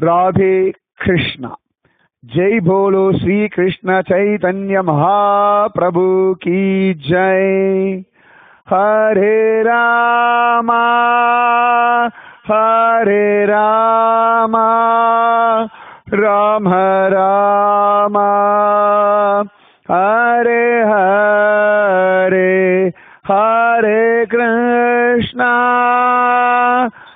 राधे कृष्ण। जय बोलो श्री कृष्ण चैतन्य महाप्रभु की जय। हरे रामा हरे रामा, राम रामा। हरे हरे हरे कृष्णा।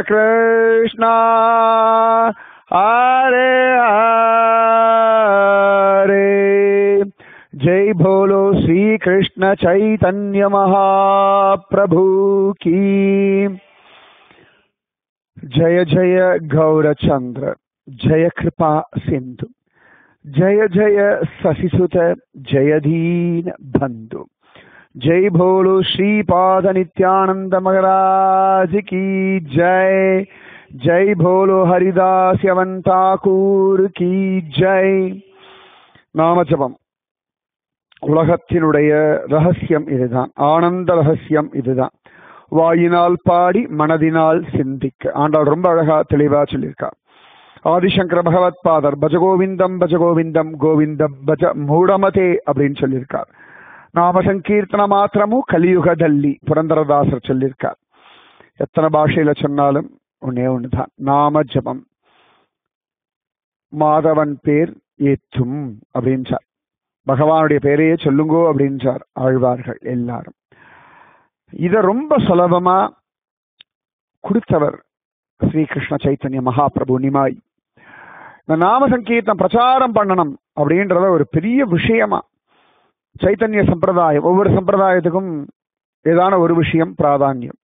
Krishna హరే హరే జై భోలో శ్రీకృష్ణ చైతన్య మహాప్రభు కీ. జయ జయ గౌరచంద్ర జయ కృపా సింధు జయ జయ సశిసుత జయధీన్ బంధు. ஜெய் போலு ஸ்ரீபாத நித்யானந்த மகராஜ் கி ஜெய் ஜெய் போலு ஹரிதாஸ் யவன் தாக்கூர் கி ஜெய் நாமஜபம் உலகத்தினுடைய ரகசியம் இதுதான். ஆனந்த ரகசியம் இதுதான். வாயினால் பாடி மனதினால் சிந்திக்க. ஆண்டாள் ரொம்ப அழகா தெளிவா சொல்லியிருக்கா. ஆதிசங்கர பகவத் பாதர் பஜகோவிந்தம் பஜகோவிந்தம் கோவிந்தம் பஜ மூடமதே அப்படின்னு சொல்லியிருக்கார். நாம சங்கீர்த்தன மாத்திரமும் கலியுகதல்லி புரந்தரதாசர் சொல்லியிருக்கார் எத்தனை பாஷையில சொன்னாலும் ஒன்னே ஒண்ணுதான் நாம ஜபம் மாதவன் பேர் ஏத்தும் அப்படின்றார் பகவானுடைய பேரையே சொல்லுங்கோ அப்படின்றார் ஆழ்வார்கள் எல்லாரும் இத ரொம்ப சுலபமா கொடுத்தவர் ஸ்ரீகிருஷ்ண சைத்தன்ய மகாபிரபு நிமாய் இந்த நாம சங்கீர்த்தம் பிரச்சாரம் பண்ணணும் அப்படின்றத ஒரு பெரிய விஷயமா சைத்தன்ய சம்பிரதாயம் ஒவ்வொரு சம்பிரதாயத்துக்கும் ஏதான ஒரு விஷயம் பிராதானியம்.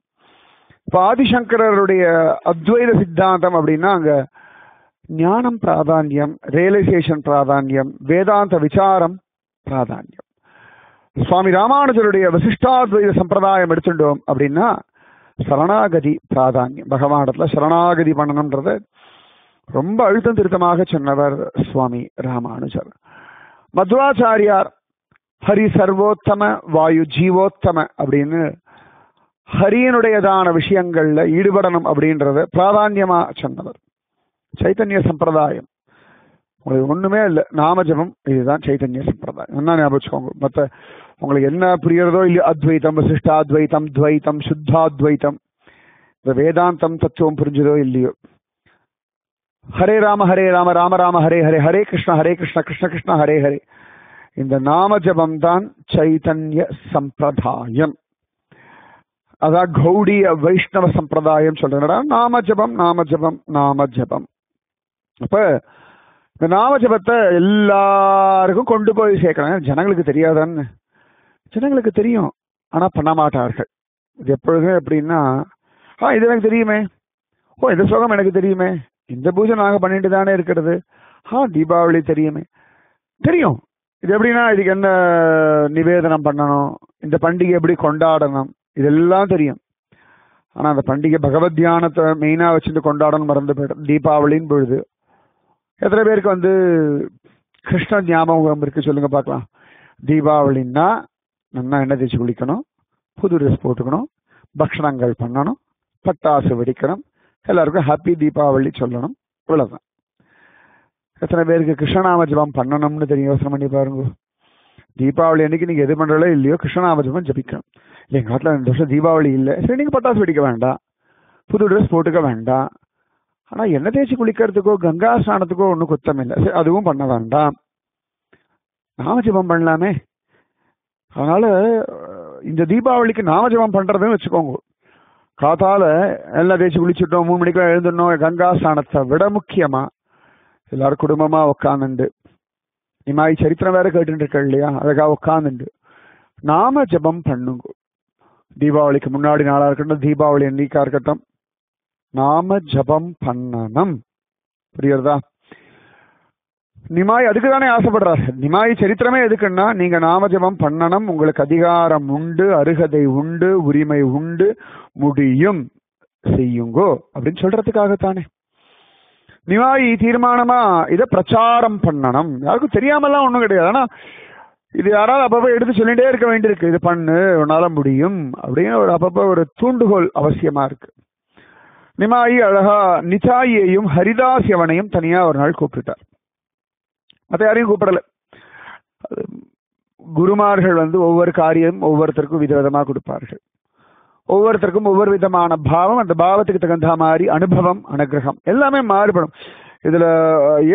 இப்போ ஆதிசங்கரருடைய அத்வைத சித்தாந்தம் அப்படின்னா அங்க ஞானம் பிராதானியம் ரியலைசேஷன் பிராதானியம் வேதாந்த விசாரம் பிராதானியம். சுவாமி ராமானுஜருடைய வசிஷ்டாத்வைத சம்பிரதாயம் எடுத்துட்டோம் அப்படின்னா சரணாகதி பிராதானியம். பகவானிடத்துல சரணாகதி பண்ணணும்ன்றத ரொம்ப அழுத்தம் திருத்தமாக சொன்னவர் சுவாமி ராமானுஜர். மத்வாச்சாரியார் ஹரி சர்வோத்தம வாயு ஜீவோத்தம அப்படின்னு ஹரியனுடையதான விஷயங்கள்ல ஈடுபடணும் அப்படின்றத பிராதான்யமா சொன்னவர். சைத்தன்ய சம்பிரதாயம். உங்களுக்கு ஒண்ணுமே இல்லை. நாமஜபம் இதுதான் சைத்தன்ய சம்பிரதாயம். என்ன ஞாபகம் வச்சுக்கோங்க மற்ற உங்களுக்கு என்ன புரியறதோ இல்லையோ அத்வைத்தம் வசிஷ்டாத்வைத்தம் துவைத்தம் சுத்தாத்வைத்தம். இந்த வேதாந்தம் தத்துவம் புரிஞ்சதோ இல்லையோ? ஹரே ராம ஹரே ராம ராம ராம ஹரே ஹரே ஹரே கிருஷ்ண ஹரே கிருஷ்ண கிருஷ்ண கிருஷ்ண ஹரே ஹரே. இந்த நாம ஜபம் தான் சைதன்ய சம்பிரதாயம். அதான் கௌடிய வைஷ்ணவ சம்பிரதாயம் சொல்றேன்டா. நாம ஜபம் நாம ஜபம் நாம ஜபம் அப்ப இந்த நாம ஜபத்தை எல்லாருக்கும் கொண்டு போய் சேர்க்கணும். ஜனங்களுக்கு தெரியாதான்னு. ஜனங்களுக்கு தெரியும். ஆனா பண்ண மாட்டார்கள். இது எப்பொழுதும் எப்படின்னா ஆ இது எனக்கு தெரியுமே. ஓ இந்த சுகம் எனக்கு தெரியுமே. இந்த பூஜை நாங்க பண்ணிட்டு தானே இருக்கிறது. ஆ தீபாவளி தெரியுமே. தெரியும். இது எப்படின்னா இதுக்கு என்ன நிவேதனம் பண்ணணும்? இந்த பண்டிகை எப்படி கொண்டாடணும்? இதெல்லாம் தெரியும். ஆனால் அந்த பண்டிகை பகவத் தியானத்தை மெயினாக வச்சுட்டு கொண்டாடணும் மறந்து போயிடும் தீபாவளின்னு பொழுது. எத்தனை பேருக்கு வந்து கிருஷ்ண ஞாபகம் இருக்கு சொல்லுங்க பார்க்கலாம். தீபாவளின்னா நல்லா எண்ணெய் தேய்ச்சி குளிக்கணும் புது ட்ரெஸ் போட்டுக்கணும் பக்ஷணங்கள் பண்ணணும் பட்டாசு வெடிக்கணும் எல்லாருக்கும் ஹாப்பி தீபாவளி சொல்லணும். இவ்வளோதான் எத்தனை பேருக்கு கிருஷ்ணநாம ஜபம் பண்ணணும்னு தெரியும்? யோசனை பண்ணி பாருங்க. தீபாவளி அன்னைக்கு நீங்க எது பண்றதோ இல்லையோ கிருஷ்ணநாம ஜபம் ஜபிக்கணும் எங்க காட்டில் ரெண்டு வருஷம் தீபாவளி இல்லை. சரி நீங்க பட்டாசு வெடிக்க வேண்டாம். புது ட்ரெஸ் போட்டுக்க வேண்டாம். ஆனா எண்ணெய் தேய்ச்சி குளிக்கிறதுக்கோ கங்கா ஸ்நானத்துக்கோ ஒன்றும் குத்தம் இல்லை. சரி அதுவும் பண்ண வேண்டாம். நாமஜபம் பண்ணலாமே. அதனால இந்த தீபாவளிக்கு நாமஜபம் பண்றதுன்னு வச்சுக்கோங்க. காத்தால எல்லாம் தேய்ச்சி குளிச்சுட்டோம் மூணு மணிக்கெல்லாம் எழுந்துடணும் கங்கா ஸ்நானத்தை விட முக்கியமா? எல்லாரும் குடும்பமா உட்காந்துண்டு இமாய் சரித்திரம் வேற கேட்டுட்டு இல்லையா? அழகா உட்காந்துண்டு நாம ஜபம் பண்ணுங்க. தீபாவளிக்கு முன்னாடி நாளா இருக்கட்டும் தீபாவளி அன்னைக்கா இருக்கட்டும் நாம ஜபம் பண்ணணும். புரியுறதா நிமாய் அதுக்கு தானே ஆசைப்படுறாரு. நிமாய் சரித்திரமே எதுக்குன்னா நீங்க நாமஜபம் பண்ணணும். உங்களுக்கு அதிகாரம் உண்டு அருகதை உண்டு உரிமை உண்டு முடியும். செய்யுங்கோ. அப்படின்னு சொல்றதுக்காகத்தானே. நிவாயி தீர்மானமா? இதை பிரச்சாரம் பண்ணணும். யாருக்கும் தெரியாமலாம் ஒன்றும் கிடையாது. ஆனால் இது யாராவது அப்பப்போ எடுத்து சொல்லிகிட்டே இருக்க வேண்டியிருக்கு. இது பண்ணு உன்னால முடியும் அப்படின்னு ஒரு அப்பப்போ ஒரு தூண்டுகோல் அவசியமா இருக்கு. நிமாயி அழகா நிதாயியையும் ஹரிதாஸ் எவனையும் தனியா ஒரு நாள் கூப்பிட்டுட்டார். மற்ற யாரையும் கூப்பிடல. குருமார்கள் வந்து ஒவ்வொரு காரியம் ஒவ்வொருத்தருக்கும் விதவிதமாக கொடுப்பார்கள். ஒவ்வொருத்தருக்கும் ஒவ்வொரு விதமான பாவம். அந்த பாவத்துக்கு தகுந்த மாதிரி அனுபவம் அனுகிரகம் எல்லாமே மாறுபடும். இதுல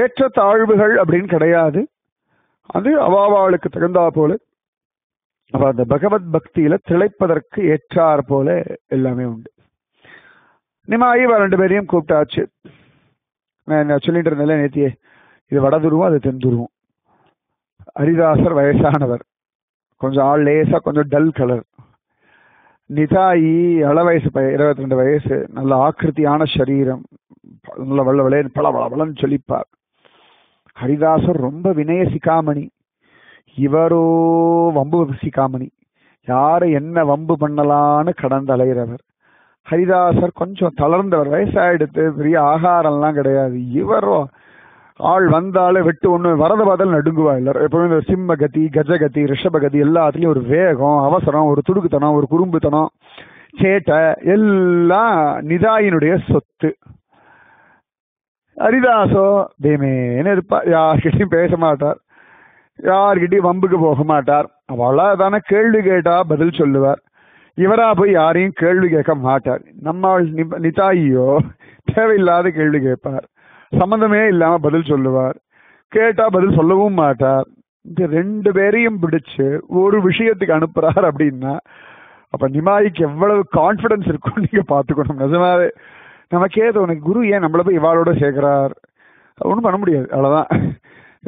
ஏற்ற தாழ்வுகள் அப்படின்னு கிடையாது. அது அவாவாளுக்கு தகுந்தா போல. அப்ப அந்த பகவத் பக்தியில திளைப்பதற்கு ஏற்றார் போல எல்லாமே உண்டு. நிமாயி ரெண்டு பேரையும் கூப்பிட்டாச்சு. நான் சொல்லிட்டு இருந்தேன்ல நேத்தியே இது வடதுருவம் அது தென்துருவம் ஹரிதாசர் வயசானவர். கொஞ்சம் ஆள் லேசா கொஞ்சம் டல் கலர். நிதாயி இள வயசு பையன் இருபத்தி ரெண்டு வயசு நல்ல ஆக்கிருத்தியான சரீரம் நல்ல வெள்ள வெளைய பல பலன்னு சொல்லிப்பார். ஹரிதாசர் ரொம்ப வினய சிகாமணி. இவரோ வம்பு சிகாமணி. யாரை என்ன வம்பு பண்ணலான்னு கடந்து அலைகிறவர் ஹரிதாசர் கொஞ்சம் தளர்ந்தவர். வயசாயிடுத்து பெரிய ஆகாரம்லாம் கிடையாது. இவரோ ஆள் வந்தாலே வெட்டு ஒன்று வரத பதில் நடுங்குவா எல்லாரும். எப்பவுமே இந்த சிம்ம கதி கஜகதி ரிஷபகதி எல்லாத்துலேயும் ஒரு வேகம் அவசரம் ஒரு துடுக்குத்தனம் ஒரு குறும்புத்தனம் சேட்டை எல்லாம் நிதாயினுடைய சொத்து. ஹரிதாசோ தேமேன்னு இருப்பார் யார்கிட்டையும் பேச மாட்டார். யார்கிட்டையும் வம்புக்கு போக மாட்டார். அவ்வளோ தானே கேள்வி கேட்டா பதில் சொல்லுவார். இவரா போய் யாரையும் கேள்வி கேட்க மாட்டார். நம்ம நிதாயியோ தேவையில்லாத கேள்வி கேட்பார். சம்மந்தமே இல்லாம பதில் சொல்லுவார். கேட்டா பதில் சொல்லவும் மாட்டார். இந்த ரெண்டு பேரையும் பிடிச்சு ஒரு விஷயத்துக்கு அனுப்புறார் அப்படின்னா அப்ப நிமாய்க்கு எவ்வளவு கான்பிடன்ஸ் இருக்கும் நீங்க பாத்துக்கணும் நிஜமாவே நமக்கே உனக்கு குரு ஏன் நம்மள போய் இவாளோட சேர்க்கிறார்? ஒன்றும் பண்ண முடியாது அவ்வளவுதான்.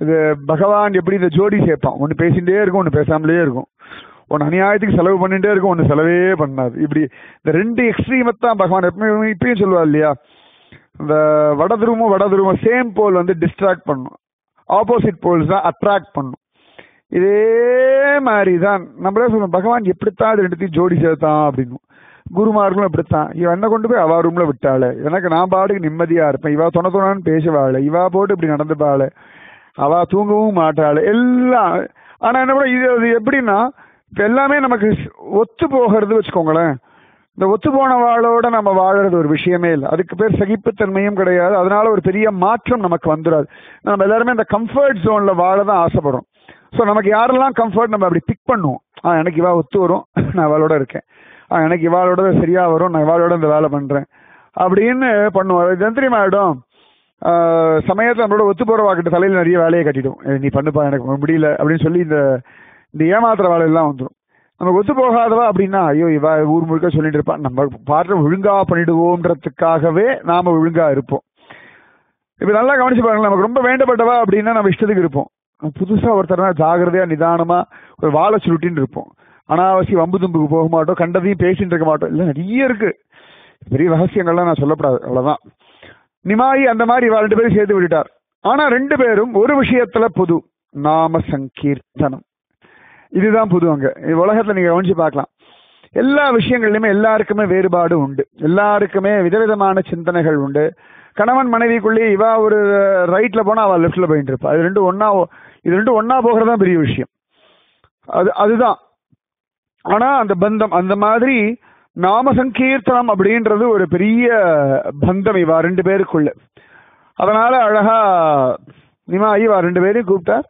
இது பகவான் எப்படி இந்த ஜோடி சேர்ப்பான்? ஒன்று பேசிகிட்டே இருக்கும் ஒன்று பேசாமலே இருக்கும். ஒன்று அநியாயத்துக்கு செலவு பண்ணிகிட்டே இருக்கும் ஒன்று செலவே பண்ணாது. இப்படி இந்த ரெண்டு எக்ஸ்ட்ரீமத்தான் பகவான் எப்பவுமே இப்பயும் சொல்லுவார் இல்லையா? இந்த வட துருவமும் வட துருவம் சேம் போல் வந்து டிஸ்ட்ராக்ட் பண்ணும். ஆப்போசிட் போல்ஸ் தான் அட்ராக்ட் பண்ணும். இதே மாதிரி தான் நம்மளே சொல்லுவோம் பகவான் எப்படித்தான் இது ரெண்டுத்தையும் ஜோடி சேர்த்தான்? அப்படின்னு. குருமார்களும் இப்படித்தான் இவன் என்ன கொண்டு போய் அவா ரூம்ல விட்டாள்? எனக்கு நான் பாட்டுக்கு நிம்மதியா இருப்பேன். இவா தொண தொணான்னு பேசுவாள். இவா போட்டு இப்படி நடந்துப்பாள். அவா தூங்கவும் மாட்டாள். எல்லாம். ஆனா என்ன பண்ண இது அது எப்படின்னா இப்ப எல்லாமே நமக்கு ஒத்து போகிறது வச்சுக்கோங்களேன். இந்த ஒத்து போனவாளோட நம்ம வாழறது ஒரு விஷயமே இல்லை. அதுக்கு பேர் சகிப்புத்தன்மையும் கிடையாது. அதனால ஒரு பெரிய மாற்றம் நமக்கு வந்துடாது நம்ம எல்லாருமே இந்த கம்ஃபர்ட் ஜோன்ல வாழ தான் ஆசைப்படுறோம். ஸோ நமக்கு யாரெல்லாம் கம்ஃபர்ட் நம்ம அப்படி பிக் பண்ணுவோம்? ஆ எனக்கு இவா ஒத்து வரும். நான் இவாளோட இருக்கேன். ஆ எனக்கு இவாளோட சரியா வரும். நான் இவாளோட இந்த வேலை பண்றேன். அப்படின்னு பண்ணுவோம் இது தெரியுமா ஆகிடும் சமயத்தில் நம்மளோட ஒத்து போறவாக்கிட்ட தலையில் நிறைய வேலையை கட்டிடும். நீ பண்ணுப்பா எனக்கு முடியல. அப்படின்னு சொல்லி இந்த இந்த ஏமாத்துற வேலையெல்லாம் வந்துடும் நமக்கு ஒத்து போகாதவா அப்படின்னா ஐயோ இவா ஊர் முழுக்க சொல்லிட்டு இருப்பான் நம்ம பாட்டை ஒழுங்கா பண்ணிடுவோம்ன்றதுக்காகவே நாம ஒழுங்கா இருப்போம். இப்ப நல்லா கவனிச்சு பாருங்க நமக்கு ரொம்ப வேண்டப்பட்டவா அப்படின்னா நம்ம இஷ்டத்துக்கு இருப்போம். புதுசா ஒருத்தர்னா ஜாகிரதையா நிதானமா ஒரு வாழை சுருட்டின்னு இருப்போம். அனாவசியம் வம்பு தும்புக்கு போக மாட்டோம் கண்டதையும் பேசிட்டு இருக்க மாட்டோம். இல்ல நிறைய இருக்கு. பெரிய ரகசியங்கள்லாம் நான் சொல்லப்படாது அவ்வளவுதான். நிமாயி அந்த மாதிரி இவா ரெண்டு பேரும் சேர்த்து விட்டுட்டார். ஆனா ரெண்டு பேரும் ஒரு விஷயத்துல புது. நாம சங்கீர்த்தனம். இதுதான் புது அங்க. உலகத்துல நீங்க கவனிச்சு பார்க்கலாம். எல்லா விஷயங்கள்லயுமே எல்லாருக்குமே வேறுபாடு உண்டு. எல்லாருக்குமே விதவிதமான சிந்தனைகள் உண்டு. கணவன் மனைவிக்குள்ளேயே இவா ஒரு ரைட்ல போனா அவள் லெஃப்ட்ல போயிட்டு இருப்பா. அது ரெண்டும் ஒன்னா இது ரெண்டும் ஒன்னா போகிறதா பெரிய விஷயம். அது அதுதான். ஆனா அந்த பந்தம் அந்த மாதிரி நாம சங்கீர்த்தனம் அப்படின்றது ஒரு பெரிய பந்தம் இவா ரெண்டு பேருக்குள்ள. அதனால அழகா நிமாயி இவா ரெண்டு பேரையும் கூப்பிட்டார்.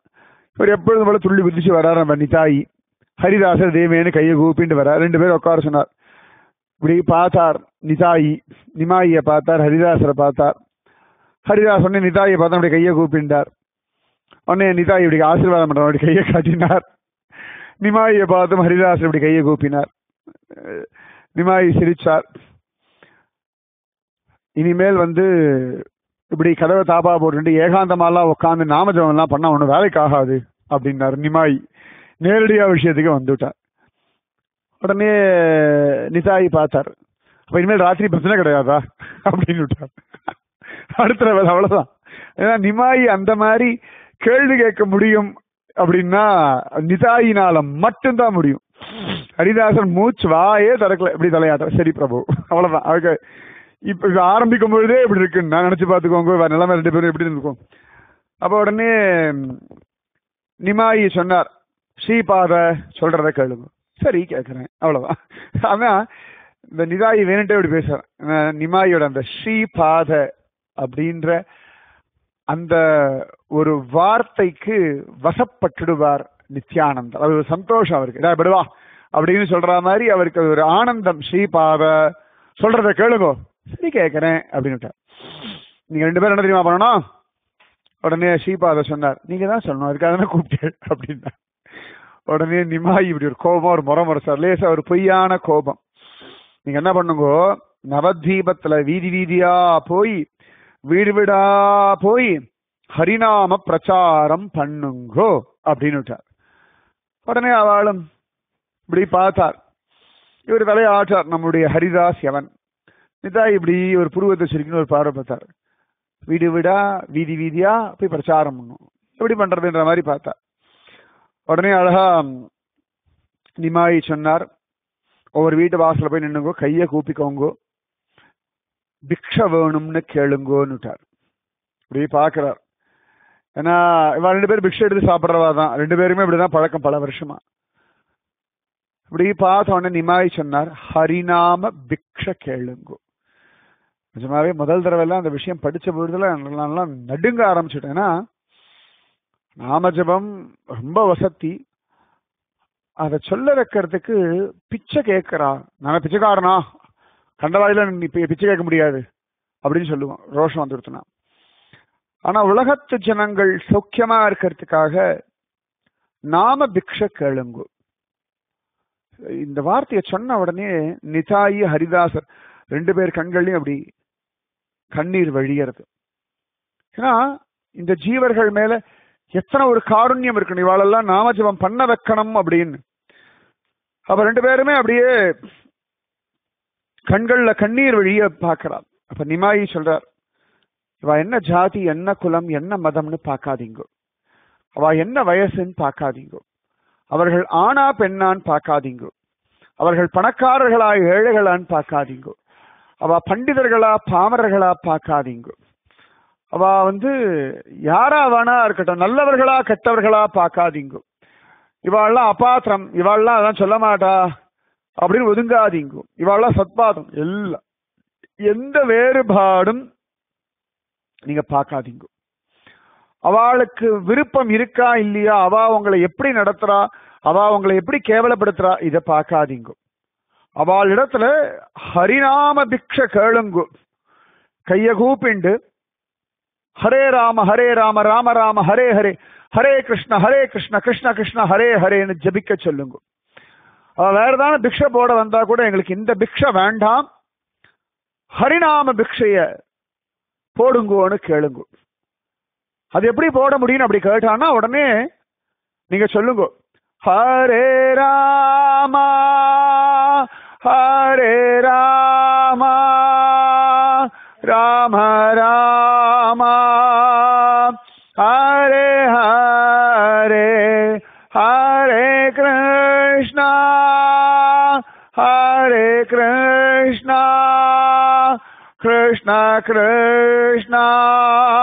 இவர் எப்பொழுதும் போல துள்ளி குதிச்சு வரார் நம்ம நிதாயி. ஹரிதாசர் தேவேன்னு கையை கூப்பிட்டு வரார். ரெண்டு பேரும் உட்கார சொன்னார். இப்படி பார்த்தார் நிதாயி. நிமாயியை பார்த்தார் ஹரிதாசரை பார்த்தார். ஹரிதாஸ் உடனே நிதாயை பார்த்தா அப்படி கையை கூப்பிட்டார். உடனே நிதாய் இப்படி ஆசீர்வாதம் பண்ற அப்படி கையை காட்டினார். நிமாயை பார்த்தும் ஹரிதாஸ் இப்படி கையை கூப்பினார். நிமாயி சிரிச்சார். இனிமேல் வந்து இப்படி கதவை தாப்பா போட்டு ஏகாந்தமாலாம் உட்காந்து நாமஜபம் எல்லாம் பண்ணா ஒன்றும் வேலைக்கு ஆகாது அப்படின்னாரு நிமாய். நேரடியா விஷயத்துக்கு வந்துவிட்டார் உடனே நிதாயி பார்த்தார். அப்ப இனிமேல் ராத்திரி பிரச்சனை கிடையாதா? அப்படின்னு விட்டார். அடுத்த level அவ்வளவுதான். ஏன்னா நிமாயி அந்த மாதிரி கேள்வி கேட்க முடியும் அப்படின்னா நிதாயினால மட்டும்தான் முடியும். ஹரிதாசன் மூச்சு வாயே திறக்கல. இப்படி தலையாட்ட சரி பிரபு. அவ்வளவுதான். அவருக்கு இப்ப இது ஆரம்பிக்கும் பொழுதே இப்படி இருக்குன்னு நான் நினைச்சு பார்த்துக்கோங்க. நிலைமை ரெண்டு பேரும் எப்படி இருக்கும் அப்ப உடனே நிமாயி சொன்னார் ஸ்ரீபாத சொல்றத கேளுங்க சரி கேட்கிறேன் அவ்வளவுதான். ஆனா இந்த நிதாயி வேணுட்டே இப்படி பேசுறேன். நிமாயோட அந்த ஸ்ரீபாத அப்படின்ற அந்த ஒரு வார்த்தைக்கு வசப்பட்டுடுவார் நித்யானந்தர். அது ஒரு சந்தோஷம் அவருக்கு. டா படுவா அப்படின்னு சொல்ற மாதிரி அவருக்கு அது ஒரு ஆனந்தம். ஸ்ரீபாத சொல்றத கேளுங்க. சரி கேட்குறேன் அப்படின்னு நீங்க ரெண்டு பேரும் என்ன தெரியுமா பண்ணணும்? உடனே ஸ்ரீபாத சொன்னார். நீங்க தான் சொல்லணும் அதுக்காக தானே கூப்பிட்டேன் அப்படின்னா. உடனே நிமாயி இப்படி ஒரு கோபம் ஒரு முறை முறைச்சார் லேசா ஒரு பொய்யான கோபம். நீங்க என்ன பண்ணுங்க? நவதீபத்துல வீதி வீதியா போய் வீடு வீடா போய் ஹரிநாம பிரச்சாரம் பண்ணுங்கோ அப்படின்னு விட்டார். உடனே அவளும் இப்படி பார்த்தார். இவர் தலையாற்றார் நம்முடைய ஹரிதாஸ் எவன் நிதா இப்படி ஒரு புருவத்தை சுருக்கின்னு ஒரு பார்வை பார்த்தார். வீடு வீடா வீதி வீதியா போய் பிரச்சாரம் பண்ணும். எப்படி பண்றதுன்ற மாதிரி பார்த்தா. உடனே அழகா நிமாயி சொன்னார். ஒவ்வொரு வீட்டு வாசல்ல போய் நின்னுங்கோ கையை கூப்பிக்கோங்கோ. பிக்ஷ வேணும்னு கேளுங்கோன்னுட்டார். இப்படி பாக்குறார் ஏன்னா இவ ரெண்டு பேரும் பிக்ஷை எடுத்து சாப்பிட்றவா தான். ரெண்டு பேருமே இப்படிதான் பழக்கம் பல வருஷமா. இப்படி பார்த்த உடனே நிமாய் சொன்னார் ஹரிநாம பிக்ஷ கேளுங்கோ. நிஜமாவே முதல் தடவைலாம் எல்லாம் அந்த விஷயம் படிச்ச பொழுதுல நல்லா நடுங்க ஆரம்பிச்சுட்டேன். ஏன்னா நாமஜபம் ரொம்ப வசதி. அதை சொல்ல வைக்கிறதுக்கு பிச்சை கேட்கறா. நான் பிச்சைக்காரனா? கண்டவாயில நீ பிச்சை கேட்க முடியாது. அப்படின்னு சொல்லுவோம் ரோஷம் வந்துருத்தனா ஆனா உலகத்து ஜனங்கள் சௌக்கியமா இருக்கிறதுக்காக நாம பிக்ஷ கேளுங்கு. இந்த வார்த்தையை சொன்ன உடனே நிதாயி ஹரிதாசர் ரெண்டு பேர் கண்கள்லயும் அப்படி கண்ணீர் வழியறது. ஏன்னா இந்த ஜீவர்கள் மேல எத்தனை ஒரு காருண்யம் இருக்கணும் இவாளெல்லாம் நாமஜபம் பண்ண வைக்கணும் அப்படின்னு. அப்ப ரெண்டு பேருமே அப்படியே கண்கள்ல கண்ணீர் வழிய பார்க்கிறார். அப்ப நிமாயி சொல்றார் இவ என்ன ஜாதி என்ன குலம் என்ன மதம்னு பார்க்காதீங்க. அவ என்ன வயசுன்னு பார்க்காதீங்க. அவர்கள் ஆணா பெண்ணான்னு பார்க்காதீங்க. அவர்கள் பணக்காரர்களா ஏழைகளான்னு பார்க்காதீங்க. அவ பண்டிதர்களா பாமரர்களா பார்க்காதீங்க. அவ வந்து யாரா வேணா இருக்கட்டும் நல்லவர்களா கெட்டவர்களா பார்க்காதீங்க. இவாள்லாம் அபாத்திரம் இவாள்லாம் அதான் சொல்ல மாட்டா அப்படின்னு ஒதுங்காதீங்க. இவாள்லாம் சத்பாதம் எல்லாம். எந்த வேறுபாடும் நீங்க பார்க்காதீங்க. அவளுக்கு விருப்பம் இருக்கா இல்லையா? அவ உங்களை எப்படி நடத்துறா? அவ உங்களை எப்படி கேவலப்படுத்துறா? இதை பார்க்காதீங்க. அவள் இடத்துல ஹரிநாம பிக்ஷ கேளுங்கு. கைய கூப்பிண்டு ஹரே ராம ஹரே ராம ராம ராம ஹரே ஹரே ஹரே கிருஷ்ண ஹரே கிருஷ்ண கிருஷ்ண கிருஷ்ண ஹரே ஹரேன்னு ஜபிக்க சொல்லுங்க. அவ வேற ஏதாவது பிக்ஷ போட வந்தா கூட எங்களுக்கு இந்த பிக்ஷ வேண்டாம். ஹரிநாம பிக்ஷைய போடுங்கோன்னு கேளுங்க. அது எப்படி போட முடியும் அப்படி கேட்டான்னா உடனே நீங்க சொல்லுங்க Hare Rama Hare Rama, Rama Rama, Hare Hare, Hare Krishna, Hare Krishna, Krishna Krishna.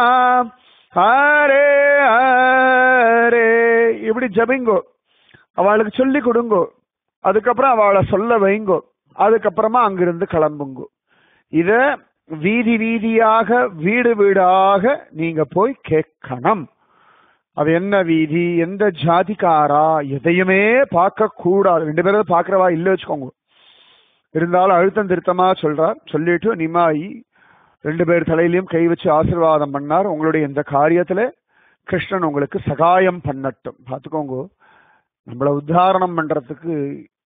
Hare Hare. இப்படி ஜபிங்கோ. அவளுக்கு சொல்லி கொடுங்கோ. அதுக்கப்புறம் அவளை சொல்ல வைங்கோ. அதுக்கப்புறமா அங்கிருந்து கிளம்புங்கோ. இத வீதி வீதியாக வீடு வீடாக நீங்க போய் கேட்கணும். அது என்ன வீதி எந்த ஜாதிக்காரா எதையுமே பார்க்க கூடாது. ரெண்டு பேரும் பார்க்கறவா இல்ல வச்சுக்கோங்க. இருந்தாலும் அழுத்தம் திருத்தமா சொல்றார் சொல்லிட்டு நிமாயி ரெண்டு பேர் தலையிலையும் கை வச்சு ஆசீர்வாதம் பண்ணார். உங்களுடைய இந்த காரியத்துல கிருஷ்ணன் உங்களுக்கு சகாயம் பண்ணட்டும். பார்த்துக்கோங்க. நம்மள உத்தாரணம் பண்றதுக்கு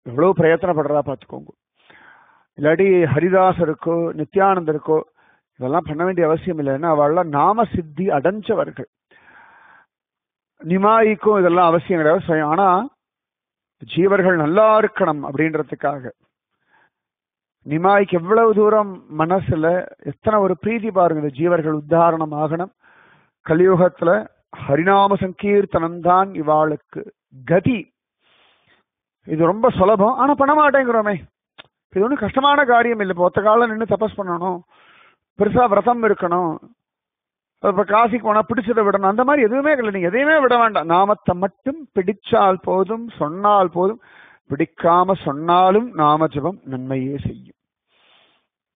எவ்வளவு பிரயத்தனப்படுறதா பார்த்துக்கோங்க. இல்லாட்டி ஹரிதாசருக்கோ நித்யானந்தருக்கோ இதெல்லாம் பண்ண வேண்டிய அவசியம் இல்லை. ஏன்னா அவள்லாம் நாம சித்தி அடைஞ்சவர்கள். நிமாய்க்கும் இதெல்லாம் அவசியம் கிடையாது. ஆனா ஜீவர்கள் நல்லா இருக்கணும் அப்படின்றதுக்காக. நிமாய்க்கு எவ்வளவு தூரம் மனசுல எத்தனை ஒரு பிரீதி பாருங்க இந்த ஜீவர்கள் உத்தாரணம் ஆகணும் கலியுகத்துல ஹரிநாம சங்கீர்த்தனம் தான் இவாளுக்கு கதி. இது ரொம்ப சுலபம். ஆனா பண்ண மாட்டேங்கிறோமே. இது ஒன்றும் கஷ்டமான காரியம் இல்லை. இப்போ ஒத்த காலம் நின்று தபஸ் பண்ணணும். பெருசா விரதம் இருக்கணும். இப்ப காசிக்கு போனா பிடிச்சதை விடணும். அந்த மாதிரி எதுவுமே இல்லை. நீங்க எதையுமே விட வேண்டாம். நாமத்தை மட்டும் பிடிச்சால் போதும் சொன்னால் போதும். பிடிக்காம சொன்னாலும் நாம ஜபம் நன்மையே செய்யும்.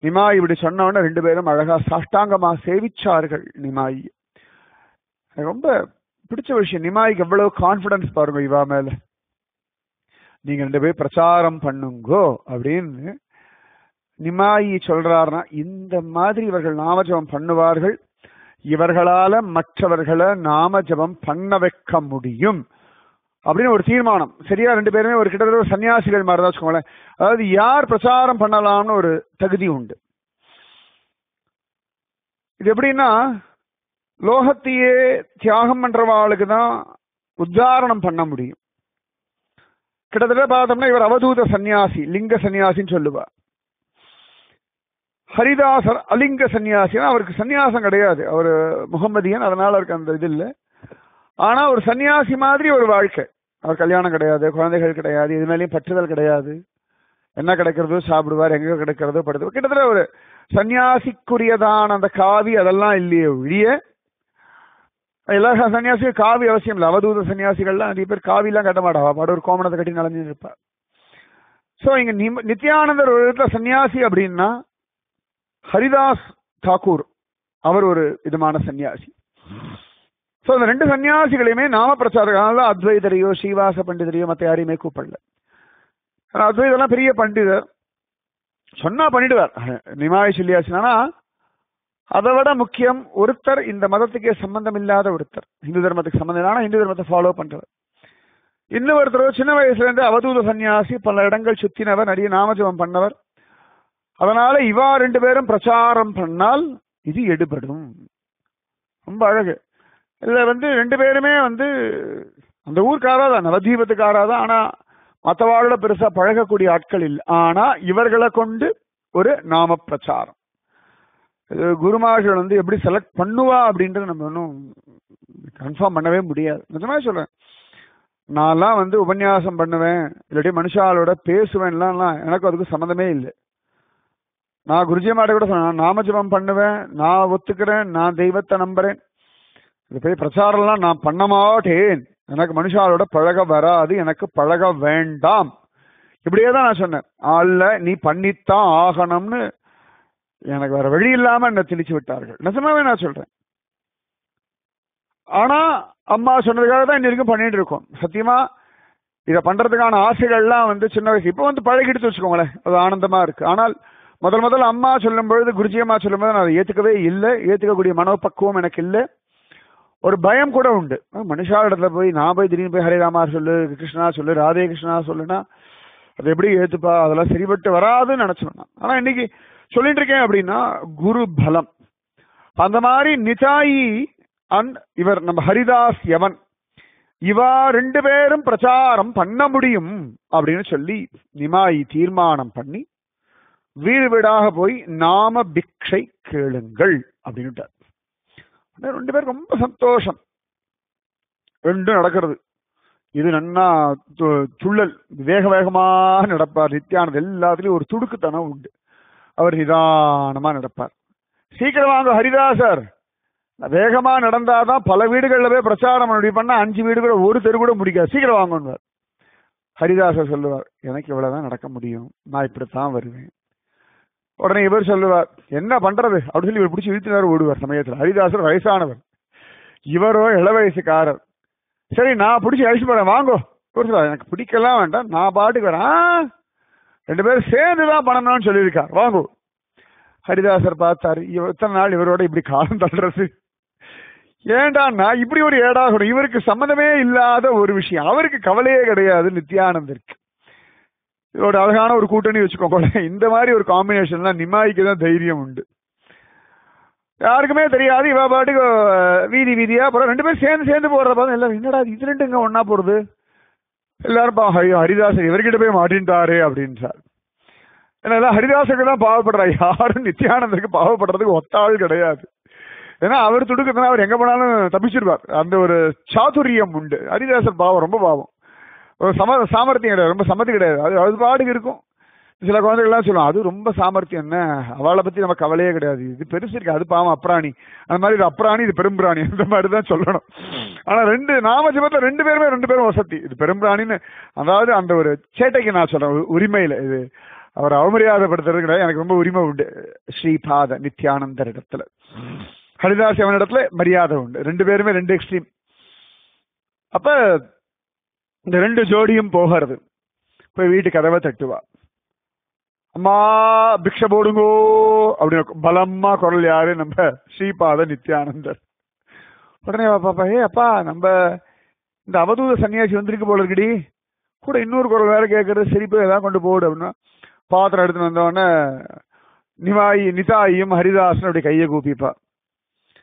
நிமாய் இப்படி சொன்னவன ரெண்டு பேரும் அழகா சாஷ்டாங்கமா சேவிச்சார்கள் நிமாய். ரொம்ப பிடிச்ச விஷயம். நிமாய்க்கு எவ்வளவு கான்பிடன்ஸ் பாருங்க இவா மேல. நீங்க ரெண்டு பேர் பிரச்சாரம் பண்ணுங்கோ அப்படின்னு நிமாயி சொல்றாருன்னா இந்த மாதிரி இவர்கள் நாமஜபம் பண்ணுவார்கள். இவர்களால மற்றவர்களை நாமஜபம் பண்ண வைக்க முடியும். அப்படின்னு ஒரு தீர்மானம். சரியா? ரெண்டு பேருமே ஒரு கிட்டத்தட்ட ஒரு சன்னியாசிகள் மாதிரி தான் வச்சுக்கோங்களேன். அதாவது யார் பிரச்சாரம் பண்ணலாம்னு ஒரு தகுதி உண்டு. இது எப்படின்னா லோகத்தையே தியாகம் பண்றவாளுக்கு தான் உத்தாரணம் பண்ண முடியும். கிட்டத்தட்ட பார்த்தோம்னா இவர் அவதூத சன்னியாசி லிங்க சன்னியாசின்னு சொல்லுவா ஹரிதாசர் அலிங்க சன்னியாசினா அவருக்கு சன்னியாசம் கிடையாது. அவர் முகமதியன் அதனால அவருக்கு அந்த இது இல்லை. ஆனா ஒரு சன்னியாசி மாதிரி ஒரு வாழ்க்கை. அவர் கல்யாணம் கிடையாது குழந்தைகள் கிடையாது இது மேலேயும் பற்றுதல் கிடையாது. என்ன கிடைக்கிறதோ? சாப்பிடுவார் எங்க கிடைக்கிறதோ? படுத்து கிட்டத்தட்ட ஒரு சன்னியாசிக்குரியதான அந்த காவி அதெல்லாம் இல்லையே ஒழிய எல்லா சன்னியாசியும் காவி அவசியம் இல்லை. அவதூத சன்னியாசிகள்லாம் நிறைய பேர் காவிலாம் கட்ட மாட்டாவா பாடு ஒரு கோமணத்தை கட்டி நடந்து இருப்பார் சோ இங்க நித்யானந்தர் ஒரு இடத்துல சன்னியாசி அப்படின்னா ஹரிதாஸ் தாக்கூர் அவர் ஒரு விதமான சன்னியாசி. ஸோ இந்த ரெண்டு சன்னியாசிகளையுமே நாம பிரச்சாரகால அத்வைதரையோ ஸ்ரீவாச பண்டிதரையோ மற்ற யாரையுமே கூப்பிடல. அத்வைதெல்லாம் பெரிய பண்டிதர். சொன்னா பண்ணிடுவார். நிமாய் சொல்லியாச்சுனா அதை விட முக்கியம் ஒருத்தர் இந்த மதத்துக்கே சம்பந்தம் இல்லாத ஒருத்தர். இந்து தர்மத்துக்கு சம்பந்தம் இல்லாமல் இந்து தர்மத்தை ஃபாலோ பண்றவர். இன்னொருத்தர் சின்ன வயசுல இருந்து அவதூத சன்னியாசி பல இடங்கள் சுத்தினவர் நிறைய நாமஜபம் பண்ணவர். அதனால இவா ரெண்டு பேரும் பிரச்சாரம் பண்ணால் இது எடுபடும். ரொம்ப அழகு. இதுல வந்து ரெண்டு பேருமே வந்து அந்த ஊர்க்காரா தான் நவதீபத்துக்காரா தான். ஆனா மற்றவாளோட பெருசா பழகக்கூடிய ஆட்கள் இல்லை. ஆனா இவர்களை கொண்டு ஒரு நாம பிரச்சாரம் இது குருமார்கள் வந்து எப்படி செலக்ட் பண்ணுவா அப்படின்றது நம்ம ஒன்றும் கன்ஃபார்ம் பண்ணவே முடியாது. நிஜமா சொல்றேன். நான்லாம் வந்து உபன்யாசம் பண்ணுவேன் இல்லாட்டி மனுஷாலோட பேசுவேன்லாம் எனக்கு அதுக்கு சம்மந்தமே இல்லை. நான் குருஜி மாட்ட கூட சொன்னேன் நாமஜபம் பண்ணுவேன் நான் ஒத்துக்கிறேன் நான் தெய்வத்தை நம்புறேன். இது போய் பிரச்சாரம்லாம் நான் பண்ண மாட்டேன். எனக்கு மனுஷாலோட பழக வராது எனக்கு பழக வேண்டாம். இப்படியே தான் நான் சொன்னேன். ஆள்ல நீ பண்ணித்தான் ஆகணும்னு. எனக்கு வேற வழி இல்லாம என்ன திணிச்சு விட்டார்கள். நிஜமாவே நான் சொல்றேன். ஆனா அம்மா சொன்னதுக்காக தான் இன்ன வரைக்கும் பண்ணிட்டு இருக்கோம். சத்தியமா இதை பண்றதுக்கான ஆசைகள்லாம் வந்து சின்ன வயசு இப்போ வந்து பழகிடுத்து வச்சுக்கோங்களேன். அது ஆனந்தமா இருக்கு. ஆனால் முதல் முதல் அம்மா சொல்லும் பொழுது குருஜி அம்மா சொல்லும் போது நான் அதை ஏத்துக்கவே இல்லை. ஏத்துக்கக்கூடிய மனோபக்குவம் எனக்கு இல்லை. ஒரு பயம் கூட உண்டு. மனுஷா இடத்துல போய் நான் போய் திடீர்னு போய் ஹரே ராமா சொல்லு கிருஷ்ணா சொல்லு ராதே கிருஷ்ணா சொல்லுனா அது எப்படி ஏத்துப்பா? அதெல்லாம் சரிபட்டு வராதுன்னு நினைச்சோம் ஆனா இன்னைக்கு சொல்லிட்டு இருக்கேன் அப்படின்னா குரு பலம். அந்த மாதிரி நிதாயி அண்ட் இவர் நம்ம ஹரிதாஸ் யவன். இவா ரெண்டு பேரும் பிரச்சாரம் பண்ண முடியும் அப்படின்னு சொல்லி நிமாயி தீர்மானம் பண்ணி வீடு வீடாக போய் நாம பிக்ஷை கேளுங்கள் அப்படின்னுட்டார். ரெண்டு பேரும் ரொம்ப சந்தோஷம். ரெண்டும் நடக்கிறது. இது நன்னா து- துள்ளல் வேக வேகமாக நடப்பார். நித்யானது எல்லாத்துலயும் ஒரு துடுக்குத்தனம் உண்டு. அவர் நிதானமா நடப்பார். சீக்கிரம் வாங்க ஹரிதாசர் வேகமா நடந்தாதான் பல வீடுகளில் போய் பிரச்சாரம் அப்படி பண்ணா அஞ்சு வீடு கூட ஒரு தெரு கூட முடிக்காது. சீக்கிரம் வாங்கன்னுவார். ஹரிதாசர் சொல்லுவார் எனக்கு இவ்வளவுதான் நடக்க முடியும். நான் இப்படித்தான் வருவேன். உடனே இவர் சொல்லுவார் என்ன பண்றது? அப்படின்னு சொல்லி இவர் பிடிச்சி இழுத்துனாரு ஓடுவார் சமயத்தில். ஹரிதாசர் வயசானவர். இவரோ இள வயசுக்காரர் சரி நான் பிடிச்சி அழிச்சு போறேன் வாங்கோ. இவர் எனக்கு பிடிக்கலாம் வேண்டாம். நான் பாட்டுக்கு வரேன். ரெண்டு பேரும் சேர்ந்து தான் பண்ணணும்னு சொல்லியிருக்கார். வாங்கோ. ஹரிதாசர் பார்த்தாரு இவர் இத்தனை நாள் இவரோட இப்படி காலம் தள்ளுறது. ஏண்டான்னா இப்படி ஒரு ஏடாகணும் இவருக்கு சம்மந்தமே இல்லாத ஒரு விஷயம். அவருக்கு கவலையே கிடையாது நித்யானந்தருக்கு இதோட அழகான ஒரு கூட்டணி வச்சுக்கோங்க இந்த மாதிரி ஒரு காம்பினேஷன்ல நிமாய்க்கு தான் தைரியம் உண்டு. யாருக்குமே தெரியாது இவ பாட்டுக்கு வீதி வீதியா போற. ரெண்டு பேரும் சேர்ந்து சேர்ந்து போறத பார்த்தா எல்லாம் என்னடா இது? ரெண்டு இங்க ஒண்ணா போறது? எல்லாரும் பா- ஐயோ ஹரிதாசர் இவர்கிட்ட போய் மாட்டின்ட்டாரு அப்படின்றார். ஏன்னா எல்லாம் ஹரிதாசருக்கு தான் பாவப்படுறா. யாரும் நித்யானந்தருக்கு பாவப்படுறதுக்கு ஒத்தாள் கிடையாது. ஏன்னா அவர் துடுக்குதுன்னா அவர் எங்க போனாலும் தப்பிச்சிருவார். அந்த ஒரு சாதுரியம் உண்டு. ஹரிதாசர் பாவம் ரொம்ப பாவம். சம சாமர்த்தியம் கிடையாது. ரொம்ப சம்மதி கிடையாது. அது அது பாட்டுக்கு இருக்கும். சில குழந்தைகள்லாம் சொல்லுவோம் அது ரொம்ப சாமர்த்தியம் என்ன? அவளை பத்தி நம்ம கவலையே கிடையாது. இது பெருசு இருக்கு. அது பாவம் அப்ராணி. அந்த மாதிரி இது அப்ராணி இது பெரும்பிராணி. அந்த மாதிரி தான் சொல்லணும். ஆனா ரெண்டு நாம ஜபத்துல ரெண்டு பேருமே ரெண்டு பேரும் வசதி. இது பெரும்பிராணின்னு அதாவது அந்த ஒரு சேட்டைக்கு நான் சொல்றேன். உ- உரிமையில. இது அவர் அவமரியாதைப்படுத்துறது கிடையாது. எனக்கு ரொம்ப உரிமை உண்டு. ஸ்ரீபாத நித்யானந்தர் இடத்துல. ஹரிதாஸ் அவன் இடத்துல மரியாதை உண்டு. ரெண்டு பேருமே ரெண்டு எக்ஸ்ட்ரீம். அப்ப இந்த ரெண்டு ஜோடியும் போகிறது. போய் வீட்டு கதவை தட்டுவா. அம்மா பிக்ஷ போடுங்கோ. அப்படின்னு பலமா குரல் யாரு? நம்ம ஸ்ரீபாத நித்யானந்தர். உடனே பாப்பா ஏ அப்பா நம்ம இந்த அவதூத சன்னியாசி வந்திருக்கு போல இருக்குடி. கூட இன்னொரு குரல் வேற கேட்கறது சரி போய் ஏதாவது கொண்டு போடு அப்படின்னா பாத்திரம் எடுத்துன்னு வந்தோடனே நிவாயி நிதாயும் ஹரிதாசன் அப்படி கையை கூப்பிப்பா.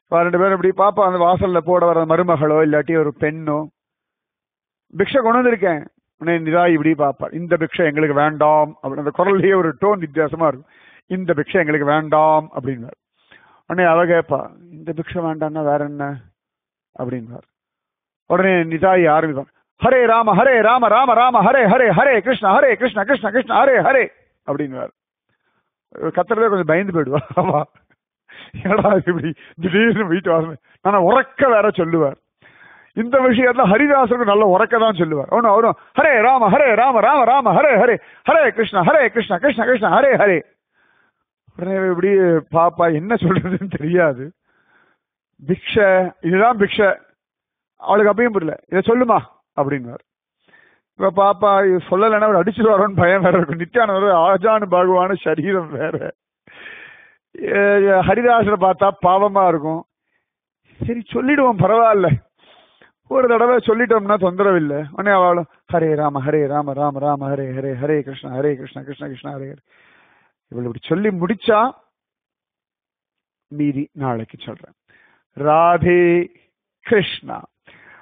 ரெண்டு பேரும் இப்படி பாப்பா அந்த வாசல்ல போட வர மருமகளோ இல்லாட்டி ஒரு பெண்ணோ பிக்ஷை கொண்டு வந்திருக்கேன். உடனே நிதாய் இப்படி பாப்பா இந்த பிக்ஷை எங்களுக்கு வேண்டாம். அப்படின்னு அந்த குரல்லையே ஒரு டோன் வித்தியாசமா இருக்கும். இந்த பிக்ஷை எங்களுக்கு வேண்டாம் அப்படின்னார் உடனே அவ கேட்பா இந்த பிக்ஷை வேண்டாம்னா வேற என்ன? அப்படின்னார் உடனே நிதாய் ஆரம்பிப்பான் ஹரே ராம ஹரே ராம ராம ராம ஹரே ஹரே ஹரே கிருஷ்ண ஹரே கிருஷ்ண கிருஷ்ண கிருஷ்ண ஹரே ஹரே அப்படின்னுவார். கத்துறதே கொஞ்சம் பயந்து போயிடுவார் ஆமா. ஏடா இது இப்படி? திடீர்னு வீட்டு வாசல். நான் உறக்க வேற சொல்லுவார். இந்த விஷயத்துல ஹரிதாசருக்கு நல்ல உறக்க தான் சொல்லுவார். அவனும் அவரும் ஹரே ராம ஹரே ராம ராம ராம ஹரே ஹரே ஹரே கிருஷ்ண ஹரே கிருஷ்ண கிருஷ்ண கிருஷ்ண ஹரே ஹரே. உடனே இப்படி பாப்பா என்ன சொல்றதுன்னு தெரியாது. பிக்ஷ இதுதான் பிக்ஷ. அவளுக்கு அப்பயும் புரியல. இதை சொல்லுமா? அப்படின்னுவார் இப்ப பாப்பா இது சொல்லலைன்னா அவர் அடிச்சிருவாரோன்னு பயம் வேற இருக்கும். நித்யானவர் ஆஜானு பாகுவான சரீரம் வேற. ஹரிதாசனை ஹரிதாசரை பார்த்தா பாவமா இருக்கும். சரி சொல்லிடுவோம் பரவாயில்ல. ஒரு தடவை சொல்லிட்டோம்னா தொந்தரவு இல்லை. உடனே அவளும் ஹரே ராம ஹரே ராம ராம ராம ஹரே ஹரே ஹரே கிருஷ்ணா ஹரே கிருஷ்ணா கிருஷ்ண கிருஷ்ணா ஹரே ஹரே. இவள் இப்படி சொல்லி முடிச்சா மீதி நாளைக்கு சொல்றேன். Radhe Krishna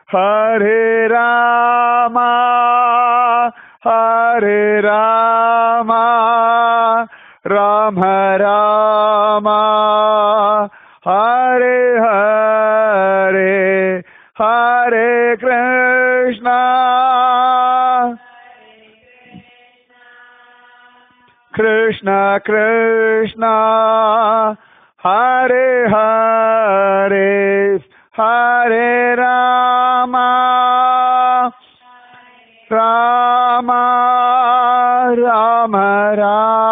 Hare Rama Hare Rama Rama Rama Hare Hare Hare Krishna. Krishna Krishna. Hare Hare. Hare Rama. Rama Rama Rama.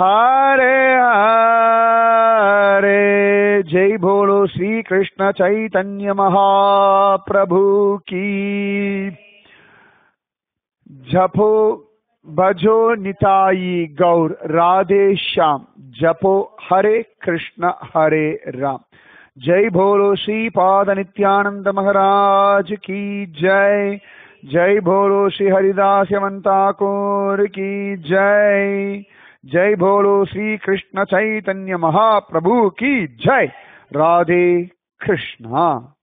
Hare हरे। जय Bolo श्री कृष्ण चैतन्य महाप्रभु Ki. जपो, भजो निताई गौर, राधे श्याम। जपो, हरे कृष्ण, हरे राम। जय भोलो श्री पाद नित्यानंद महाराज की जय। जय भोलो श्री हरिदास मंताकोर की जय। जय भोलो श्री कृष्ण चैतन्य महाप्रभु की जय। राधे कृष्णा।